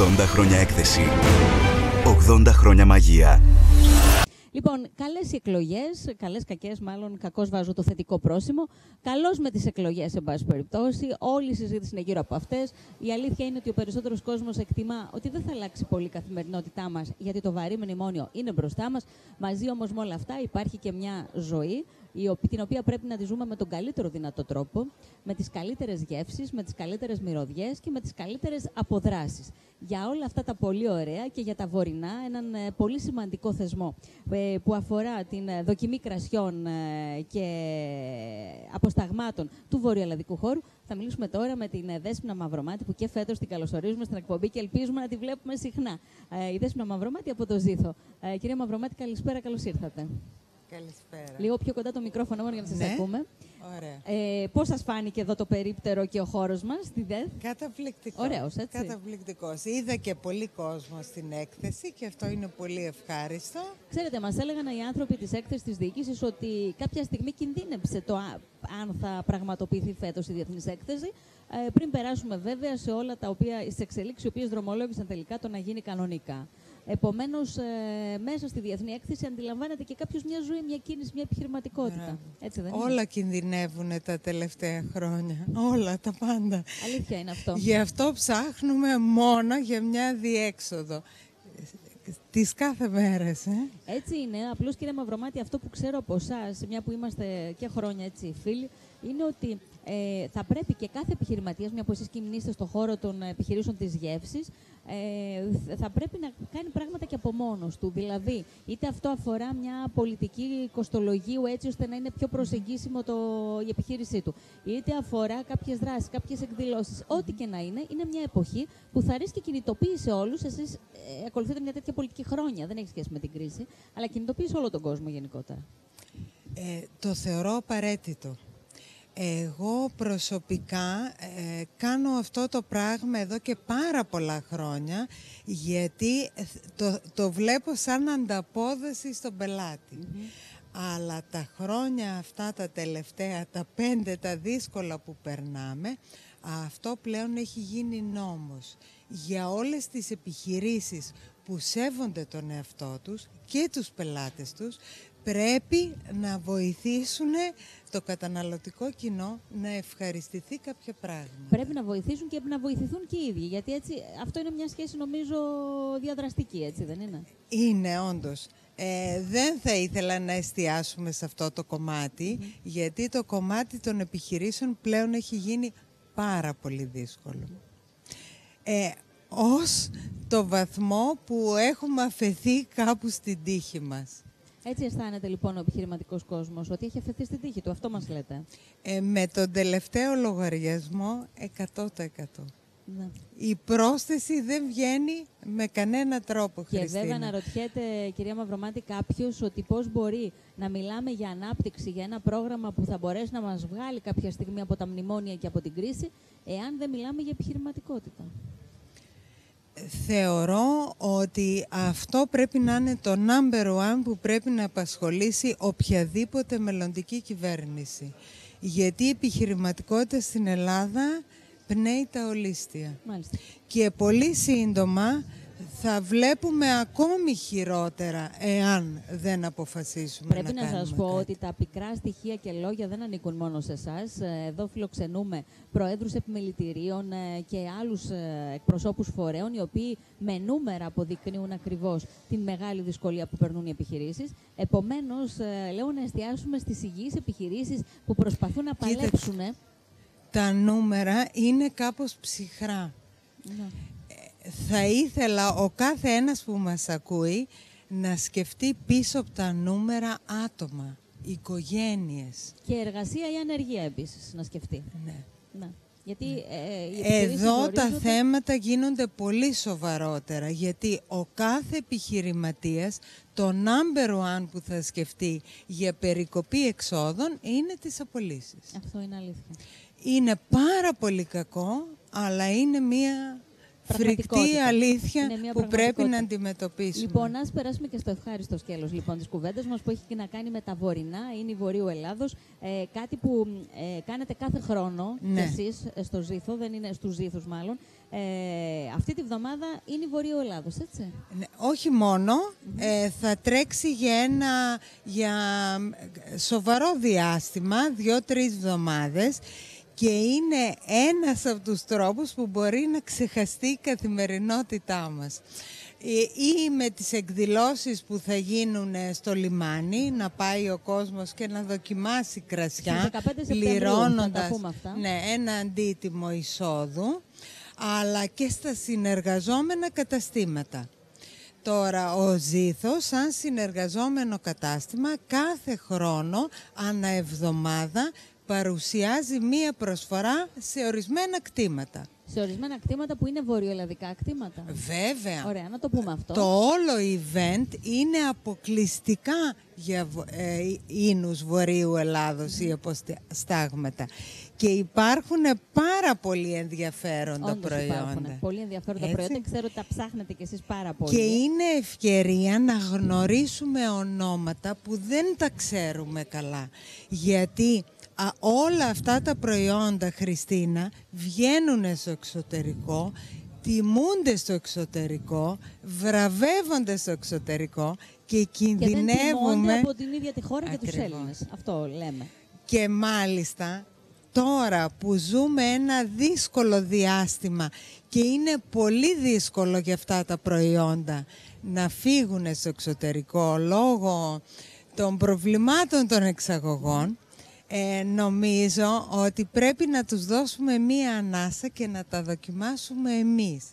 80 χρόνια έκθεση. 80 χρόνια μαγεία. Λοιπόν, καλές οι εκλογές, καλές κακές, μάλλον κακώς βάζω το θετικό πρόσημο. Καλώς με τις εκλογές, εν πάση περιπτώσει. Όλη η συζήτηση είναι γύρω από αυτές. Η αλήθεια είναι ότι ο περισσότερος κόσμος εκτιμά ότι δεν θα αλλάξει πολύ η καθημερινότητά μας, γιατί το βαρύ μνημόνιο είναι μπροστά μας. Μαζί όμως με όλα αυτά υπάρχει και μια ζωή την οποία πρέπει να τη ζούμε με τον καλύτερο δυνατό τρόπο, με τις καλύτερες γεύσεις, με τις καλύτερες μυρωδιές και με τις καλύτερες αποδράσεις. Για όλα αυτά τα πολύ ωραία και για τα βορεινά, έναν ε, πολύ σημαντικό θεσμό ε, που αφορά την ε, δοκιμή κρασιών και αποσταγμάτων του βορειοελλαδικού χώρου, θα μιλήσουμε τώρα με την Δέσποινα Μαυρομάτη, που και φέτος την καλωσορίζουμε στην εκπομπή και ελπίζουμε να τη βλέπουμε συχνά. Η Δέσποινα Μαυρομάτη από το Ζήθο. Κυρία Μαυρομάτη, καλησπέρα, καλώς ήρθατε. Καλησπέρα. Λίγο πιο κοντά το μικρόφωνο μόνο για να σας ναι. ακούμε. Ωραία. Ε, πώς σας φάνηκε εδώ το περίπτερο και ο χώρος μας, στη ΔΕΘ; Καταπληκτικό. Ωραίος, έτσι. Καταπληκτικός. Είδα και πολύ κόσμο στην έκθεση και αυτό είναι πολύ ευχάριστο. Ξέρετε, μας έλεγαν οι άνθρωποι της έκθεσης της διοίκησης ότι κάποια στιγμή κινδύνεψε το αν θα πραγματοποιηθεί φέτος η διεθνής έκθεση. Ε, πριν περάσουμε βέβαια σε όλα τα οποία, στις εξελίξεις οι οποίες δρομολόγησαν τελικά το να γίνει κανονικά. Επομένως, ε, μέσα στη διεθνή έκθεση αντιλαμβάνεται και κάποιος μια ζωή, μια κίνηση, μια επιχειρηματικότητα. Έτσι δεν Όλα κινδυνεύουν τα τελευταία χρόνια. Όλα, τα πάντα. Αλήθεια είναι αυτό. Γι' αυτό ψάχνουμε μόνο για μια διέξοδο. Τι κάθε μέρα. Ε; Έτσι είναι. Απλώς κύριε Μαυρομάτη, αυτό που ξέρω από εσάς, μια που είμαστε και χρόνια έτσι φίλοι, είναι ότι ε, θα πρέπει και κάθε επιχειρηματίας, μια που εσείς κινείστε στον χώρο των επιχειρήσεων της γεύσης, ε, θα πρέπει να κάνει πράγματα και από μόνος του. Δηλαδή, είτε αυτό αφορά μια πολιτική κοστολογίου έτσι ώστε να είναι πιο προσεγγίσιμο το, η επιχείρησή του, είτε αφορά κάποιες δράσεις, κάποιες εκδηλώσεις, ό,τι και να είναι, είναι μια εποχή που θα ρίσκει κινητοποίησε όλους. Εσείς ε, ακολουθείτε μια τέτοια πολιτική χρόνια, δεν έχει σχέση με την κρίση, αλλά κινητοποίησε όλο τον κόσμο γενικότερα. Ε, το θεωρώ απαραίτητο. Εγώ προσωπικά ε, κάνω αυτό το πράγμα εδώ και πάρα πολλά χρόνια γιατί το, το βλέπω σαν ανταπόδοση στον πελάτη. Αλλά τα χρόνια αυτά τα τελευταία, τα πέντε, τα δύσκολα που περνάμε, αυτό πλέον έχει γίνει νόμος. Για όλες τις επιχειρήσεις που σέβονται τον εαυτό τους και τους πελάτες τους, πρέπει να βοηθήσουν το καταναλωτικό κοινό να ευχαριστηθεί κάποια πράγματα. Πρέπει να βοηθήσουν και να βοηθηθούν και οι ίδιοι, γιατί έτσι, αυτό είναι μια σχέση νομίζω διαδραστική, έτσι δεν είναι; Είναι όντως. Ε, δεν θα ήθελα να εστιάσουμε σε αυτό το κομμάτι, γιατί το κομμάτι των επιχειρήσεων πλέον έχει γίνει πάρα πολύ δύσκολο. Ε, ως το βαθμό που έχουμε αφαιθεί κάπου στην τύχη μας. Έτσι αισθάνεται λοιπόν ο επιχειρηματικός κόσμος, ότι έχει αφαιθεί στην τύχη του. Αυτό μας λέτε. Ε, με τον τελευταίο λογαριασμό 100%. Ναι. Η πρόσθεση δεν βγαίνει με κανένα τρόπο, Και βέβαια να ρωτιέται, κυρία Μαυρομάτη, κάποιος ότι πώς μπορεί να μιλάμε για ανάπτυξη, για ένα πρόγραμμα που θα μπορέσει να μας βγάλει κάποια στιγμή από τα μνημόνια και από την κρίση, εάν δεν μιλάμε για επιχειρηματικότητα θεωρώ ότι αυτό πρέπει να είναι το number one που πρέπει να απασχολήσει οποιαδήποτε μελλοντική κυβέρνηση. Γιατί η επιχειρηματικότητα στην Ελλάδα πνέει τα ολίστια. Και πολύ σύντομα θα βλέπουμε ακόμη χειρότερα εάν δεν αποφασίσουμε Πρέπει να, να, κάνουμε σας πω κάτι. ότι τα πικρά στοιχεία και λόγια δεν ανήκουν μόνο σε εσάς. Εδώ φιλοξενούμε προέδρους επιμελητηρίων ε, και άλλους ε, εκπροσώπους φορέων οι οποίοι με νούμερα αποδεικνύουν ακριβώς την μεγάλη δυσκολία που περνούν οι επιχειρήσεις. Επομένως, ε, λέω να εστιάσουμε στις υγιείς επιχειρήσεις που προσπαθούν να παλέψουν. Τα νούμερα είναι κάπως ψυχρά. Ναι θα ήθελα ο κάθε ένας που μας ακούει να σκεφτεί πίσω από τα νούμερα άτομα, οικογένειες. Και εργασία ή ανεργία επίσης να σκεφτεί. Ναι. ναι. Γιατί, ναι. ε, Εδώ τα θέματα γίνονται πολύ σοβαρότερα, γιατί ο κάθε επιχειρηματίας, το number one που θα σκεφτεί για περικοπή εξόδων είναι τις απολύσεις. Αυτό είναι αλήθεια. Είναι πάρα πολύ κακό, αλλά είναι μία φρικτή πραγματικότητα. αλήθεια Είναι μια που πρέπει πραγματικότητα. να αντιμετωπίσουμε. Λοιπόν, ας περάσουμε και στο ευχάριστο σκέλος λοιπόν, της κουβέντας μας που έχει και να κάνει με τα βορεινά, είναι η Βορείου Ελλάδος. Ε, κάτι που ε, κάνετε κάθε χρόνο Ναι. κι εσεί στο Ζήθο, δεν είναι στους Ζήθους μάλλον. Ε, αυτή τη βδομάδα είναι η Βορείου Ελλάδος, έτσι. Ναι, όχι μόνο, ε, θα τρέξει για ένα για ε, σοβαρό διάστημα, δύο-τρεις εβδομάδες και είναι ένας από τους τρόπους που μπορεί να ξεχαστεί η καθημερινότητά μας. Ε, Ή με τις εκδηλώσεις που θα γίνουν ε, στο λιμάνι, να πάει ο κόσμος και να δοκιμάσει κρασιά, Στις 15 Σεπτεμβρίου θα τα πληρώνοντας πούμε αυτά. ναι, ένα αντίτιμο εισόδου, αλλά και στα συνεργαζόμενα καταστήματα. Τώρα, ο Ζήθος, σαν συνεργαζόμενο κατάστημα, κάθε χρόνο, ανά εβδομάδα, παρουσιάζει μία προσφορά σε ορισμένα κτήματα. Σε ορισμένα κτήματα που είναι βορειοελλαδικά κτήματα. Βέβαια, Ωραία, να το πούμε αυτό. το όλο event είναι αποκλειστικά για βο- ε, ίνους Βορείου Ελλάδος ή αποστάγματα. Και υπάρχουν πάρα πολύ ενδιαφέροντα Όντως προϊόντα. υπάρχουν πολύ ενδιαφέροντα Έτσι. προϊόντα. Ξέρω ότι τα ψάχνετε κι εσείς πάρα πολύ. Και είναι ευκαιρία να γνωρίσουμε ονόματα που δεν τα ξέρουμε καλά. Γιατί α, όλα αυτά τα προϊόντα, Χριστίνα, βγαίνουν στο εξωτερικό, τιμούνται στο εξωτερικό, βραβεύονται στο εξωτερικό και Και δεν τιμώνται κινδυνεύουμε... από την ίδια τη χώρα και τους Ακριβώς. Έλληνες. Αυτό λέμε. Και μάλιστα τώρα που ζούμε ένα δύσκολο διάστημα και είναι πολύ δύσκολο για αυτά τα προϊόντα να φύγουν στο εξωτερικό λόγω των προβλημάτων των εξαγωγών, ε, νομίζω ότι πρέπει να τους δώσουμε μία ανάσα και να τα δοκιμάσουμε εμείς,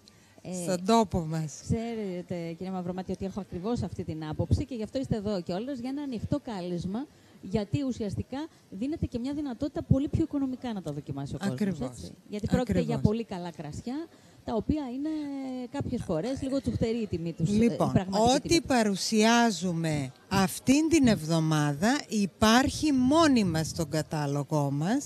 Ε, στον τόπο μας. Ξέρετε, κύριε Μαυρομάτη, ότι έχω ακριβώς αυτή την άποψη και γι' αυτό είστε εδώ κιόλας για ένα ανοιχτό κάλεσμα. Γιατί ουσιαστικά δίνεται και μια δυνατότητα πολύ πιο οικονομικά να τα δοκιμάσει ο κόσμος. Ακριβώς. Έτσι. Γιατί πρόκειται Ακριβώς. για πολύ καλά κρασιά, τα οποία είναι κάποιες φορές λίγο τσουχτερή η τιμή τους. ε, η Λοιπόν, πραγματική ό,τι τιμή. παρουσιάζουμε αυτήν την εβδομάδα υπάρχει μόνιμα στον κατάλογό μας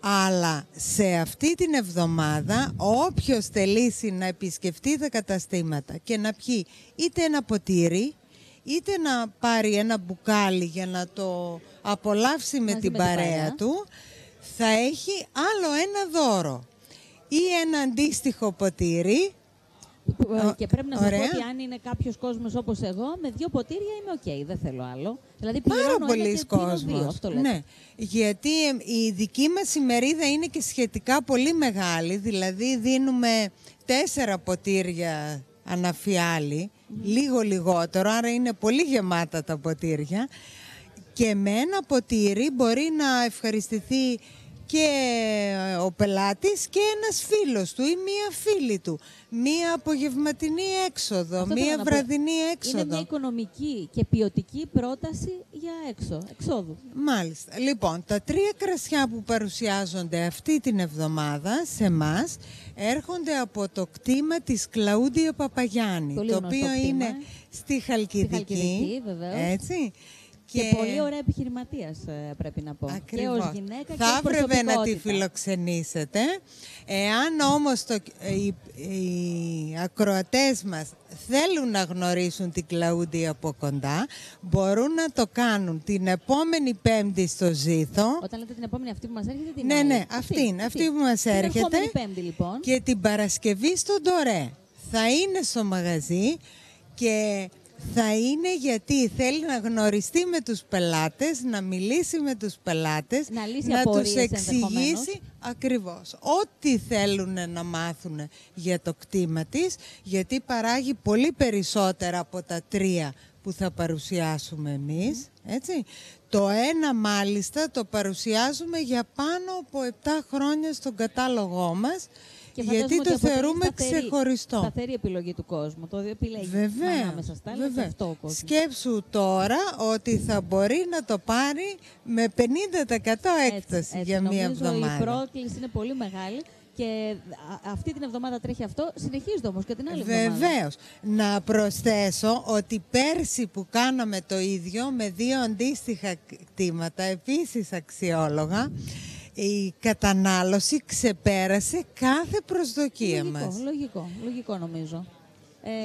αλλά σε αυτή την εβδομάδα όποιος θελήσει να επισκεφτεί τα καταστήματα και να πιει είτε ένα ποτήρι είτε να πάρει ένα μπουκάλι για να το απολαύσει με Μαζί την με την παρέα παρέα. του θα έχει άλλο ένα δώρο ή ένα αντίστοιχο ποτήρι Που, ε, Ω, και πρέπει να σας πω ωραία. ότι αν είναι κάποιος κόσμος όπως εγώ, με δύο ποτήρια είμαι οκ, δεν θέλω άλλο. Δηλαδή Πάρα πληρώνω ένα πολλοί και πίνω δύο, κόσμος. αυτό λέτε. Ναι, γιατί ε, η δική μας ημερίδα είναι και σχετικά πολύ μεγάλη, δηλαδή δίνουμε τέσσερα ποτήρια αναφιάλη, λίγο λιγότερο, άρα είναι πολύ γεμάτα τα ποτήρια και με ένα ποτήρι μπορεί να ευχαριστηθεί και ο πελάτης και ένας φίλος του ή μία φίλη του. Μία απογευματινή έξοδο, Αυτό μία θέλω να πω. βραδινή Είναι έξοδο. μια οικονομική και ποιοτική πρόταση για έξω, εξόδου. Μάλιστα. Λοιπόν, τα τρία κρασιά που παρουσιάζονται αυτή την εβδομάδα σε εμάς έρχονται από το κτήμα της Κλαούντια Παπαγιάννη, Πολύ το γνωστό οποίο κτήμα. είναι στη Χαλκιδική. Χαλκιδική, βεβαίως. Έτσι. Και, πολύ ωραία επιχειρηματίας, πρέπει να πω. Και Ακριβώς. ω γυναίκα Θα και ως έπρεπε να τη προσωπικότητα. φιλοξενήσετε. Εάν όμως το, οι, οι ακροατές μας θέλουν να γνωρίσουν την Κλαούντια από κοντά, μπορούν να το κάνουν την επόμενη Πέμπτη στο Ζήθο. Όταν λέτε την επόμενη αυτή που μας έρχεται, την Ναι, άλλη. ναι, αυτήν, αυτή που μας Την έρχεται. ερχόμενη Πέμπτη, λοιπόν. Και την Παρασκευή στον Τωρέ. Θα είναι στο μαγαζί και θα είναι γιατί θέλει να γνωριστεί με τους πελάτες, να μιλήσει με τους πελάτες, Να λύσει τους απορίες εξηγήσει ενδεχομένως. ακριβώς ό,τι θέλουν να μάθουν για το κτήμα της, γιατί παράγει πολύ περισσότερα από τα τρία που θα παρουσιάσουμε εμείς, έτσι. Το ένα μάλιστα το παρουσιάζουμε για πάνω από 7 χρόνια στον κατάλογό μας, Και γιατί φαντάζομαι το ότι αποτελεί θεωρούμε σταθερή- ξεχωριστό. Σταθερή επιλογή του κόσμου. Το επιλέγει Βεβαίως, ανάμεσα στα άλλα και βεβαίως. αυτό ο κόσμος. Σκέψου τώρα ότι θα μπορεί να το πάρει με 50% έκπτωση Έτσι, έτσι. για μία Νομίζω εβδομάδα. η πρόκληση είναι πολύ μεγάλη και α- αυτή την εβδομάδα τρέχει αυτό. Συνεχίζεται όμως και την άλλη εβδομάδα. Βεβαίως. Να προσθέσω ότι πέρσι που κάναμε το ίδιο με δύο αντίστοιχα κτήματα, επίσης αξιόλογα, η κατανάλωση ξεπέρασε κάθε προσδοκία λογικό, μας. Λογικό, λογικό νομίζω.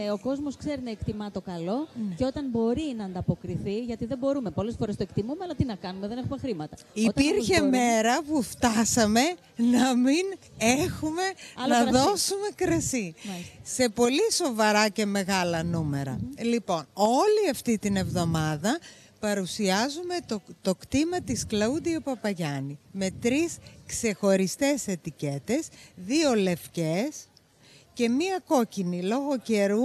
Ε, ο κόσμος ξέρει να εκτιμά το καλό Ναι. και όταν μπορεί να ανταποκριθεί, γιατί δεν μπορούμε. Πολλές φορές το εκτιμούμε, αλλά τι να κάνουμε, δεν έχουμε χρήματα. Όταν όμως Υπήρχε μπορούμε- μέρα που φτάσαμε να μην έχουμε Άλλο να κρασί. δώσουμε κρασί. Μάλιστα. Σε πολύ σοβαρά και μεγάλα νούμερα. Λοιπόν, όλη αυτή την εβδομάδα παρουσιάζουμε το, το κτήμα της Κλαούντιο Παπαγιάννη με τρεις ξεχωριστές ετικέτες, δύο λευκές και μία κόκκινη. Λόγω καιρού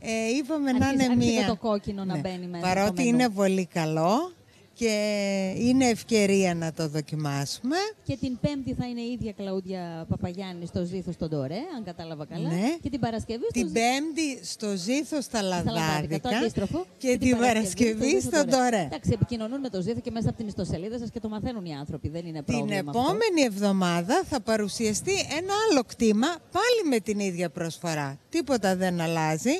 ε, είπαμε να Αρχίζει- είναι άρχισε μία... Ναι. το κόκκινο να μπαίνει μέσα στο Παρότι μενού. είναι πολύ καλό και είναι ευκαιρία να το δοκιμάσουμε. Και την Πέμπτη θα είναι η ίδια Κλαούντια Παπαγιάννη στο Ζήθος στον Τωρέ, αν κατάλαβα καλά. Ναι. Και την Παρασκευή στο Την Ζή- Πέμπτη στο Ζήθος στα Λαδάδικα, Λαδάδικα το αντίστροφο. και την Παρασκευή στο στον Τωρέ. Εντάξει, επικοινωνούν με το Ζήθο και μέσα από την ιστοσελίδα σας και το μαθαίνουν οι άνθρωποι. Δεν είναι Την πρόβλημα. αυτό. επόμενη εβδομάδα θα παρουσιαστεί ένα άλλο κτήμα πάλι με την ίδια προσφορά. Τίποτα δεν αλλάζει.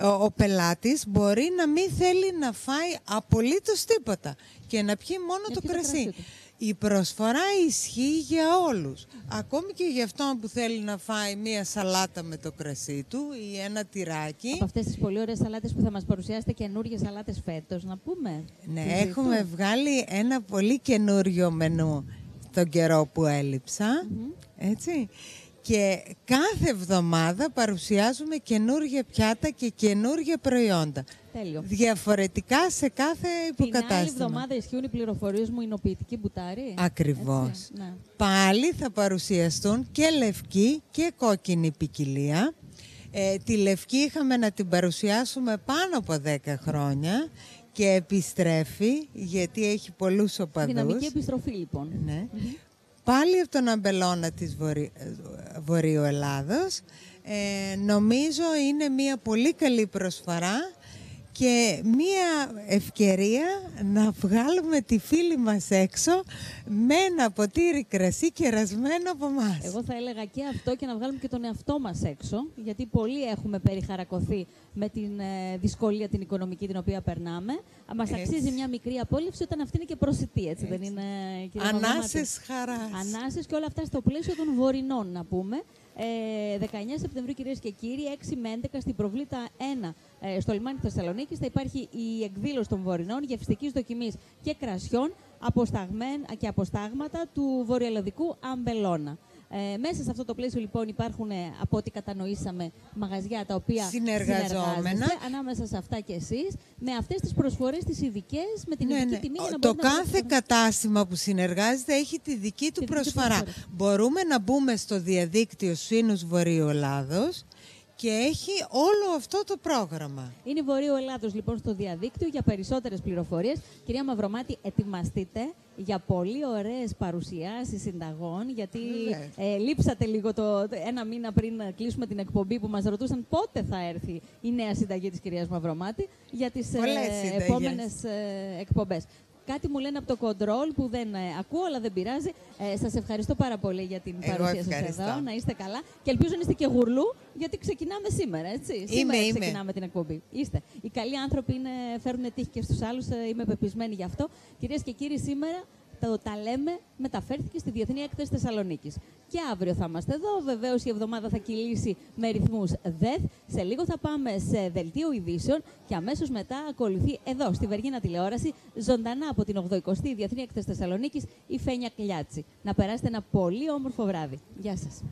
Ο, ο πελάτης μπορεί να μην θέλει να φάει απολύτως τίποτα και να πιει μόνο Να το πιει το κρασί. κρασί του. Η προσφορά ισχύει για όλους. Ακόμη και για αυτόν που θέλει να φάει μία σαλάτα με το κρασί του ή ένα τυράκι. Από αυτές τις πολύ ωραίες σαλάτες που θα μας παρουσιάσετε καινούργιες σαλάτες φέτος, να πούμε. Ναι, Του Ζήθου. έχουμε βγάλει ένα πολύ καινούριο μενού τον καιρό που έλειψα. Έτσι. Και κάθε εβδομάδα παρουσιάζουμε καινούργια πιάτα και καινούργια προϊόντα. Τέλειο. Διαφορετικά σε κάθε Την άλλη υποκατάστημα. εβδομάδα ισχύουν οι πληροφορίες μου, είναι ο ποιητική μπουτάρι. Ακριβώς. Έτσι, ναι. Πάλι θα παρουσιαστούν και λευκή και κόκκινη ποικιλία. Ε, τη λευκή είχαμε να την παρουσιάσουμε πάνω από 10 χρόνια και επιστρέφει γιατί έχει πολλούς οπαδούς. Δυναμική επιστροφή, λοιπόν. Ναι. Πάλι από τον αμπελώνα της Βορει... ε, Βορείου Ελλάδος. Ε, νομίζω είναι μια πολύ καλή προσφορά και μια ευκαιρία να βγάλουμε τη φίλη μας έξω με ένα ποτήρι κρασί κερασμένο από εμάς. Εγώ θα έλεγα και αυτό και να βγάλουμε και τον εαυτό μας έξω, γιατί πολλοί έχουμε περιχαρακωθεί με την ε, δυσκολία την οικονομική την οποία περνάμε. Μας Έτσι. αξίζει μια μικρή απόλυψη όταν αυτή είναι και προσιτή, έτσι, δεν είναι, κύριε Μαυρομάτη; Ανάσες χαράς. Ανάσες και όλα αυτά στο πλαίσιο των βορεινών, να πούμε. Ε, 19 Σεπτεμβρίου, κυρίες και κύριοι, 6 με 11 στην προβλήτα 1 ε, στο λιμάνι Θεσσαλονίκης θα υπάρχει η εκδήλωση των βορεινών γευστικής δοκιμής και κρασιών αποσταγμεν, και αποστάγματα του βορειοελλαδικού αμπελώνα. Ε, μέσα σε αυτό το πλαίσιο λοιπόν υπάρχουν, ε, από ό,τι κατανοήσαμε, μαγαζιά τα οποία Συνεργαζόμενα. συνεργάζεστε, ανάμεσα σε αυτά και εσείς, με αυτές τις προσφορές τις ειδικές με την Ναι, ειδική ναι. τιμή για Ο- να Το μπορείτε να κάθε βρείτε- κατάστημα που συνεργάζεται έχει τη δική του Τη δική του προσφορά. προσφορά. Μπορούμε να μπούμε στο διαδίκτυο Σύνους Βορείου Ελλάδος και έχει όλο αυτό το πρόγραμμα. Είναι η Βορείου Ελλάδος λοιπόν στο διαδίκτυο για περισσότερες πληροφορίες. Κυρία Μαυρομάτη, ετοιμαστείτε για πολύ ωραίες παρουσιάσεις συνταγών, γιατί Βεβαίως. ε, λείψατε λίγο το, ένα μήνα πριν να κλείσουμε την εκπομπή που μας ρωτούσαν πότε θα έρθει η νέα συνταγή της κυρίας Μαυρομάτη για τις Πολλές συνταγές. επόμενες ε, εκπομπές. Κάτι μου λένε από το κοντρόλ που δεν ε, ακούω, αλλά δεν πειράζει. Ε, σας ευχαριστώ πάρα πολύ για την Εγώ παρουσία σας ευχαριστώ. εδώ. Να είστε καλά. Και ελπίζω να είστε και γουρλού, γιατί ξεκινάμε σήμερα, έτσι. σήμερα είμαι. ξεκινάμε την εκπομπή. Είστε. Οι καλοί άνθρωποι είναι, φέρουν τύχη και στους άλλους. ε, Είμαι πεπισμένη γι' αυτό. Κυρίες και κύριοι, σήμερα το «Τα λέμε» μεταφέρθηκε στη Διεθνή Έκθεση Θεσσαλονίκης. Και αύριο θα είμαστε εδώ. Βεβαίως η εβδομάδα θα κυλήσει με ρυθμούς ΔΕΘ. Σε λίγο θα πάμε σε δελτίο ειδήσεων και αμέσως μετά ακολουθεί εδώ στη Βεργίνα Τηλεόραση ζωντανά από την 80η Διεθνή Έκθεση Θεσσαλονίκης η Φένια Κλιάτσι. Να περάσετε ένα πολύ όμορφο βράδυ. Γεια σας.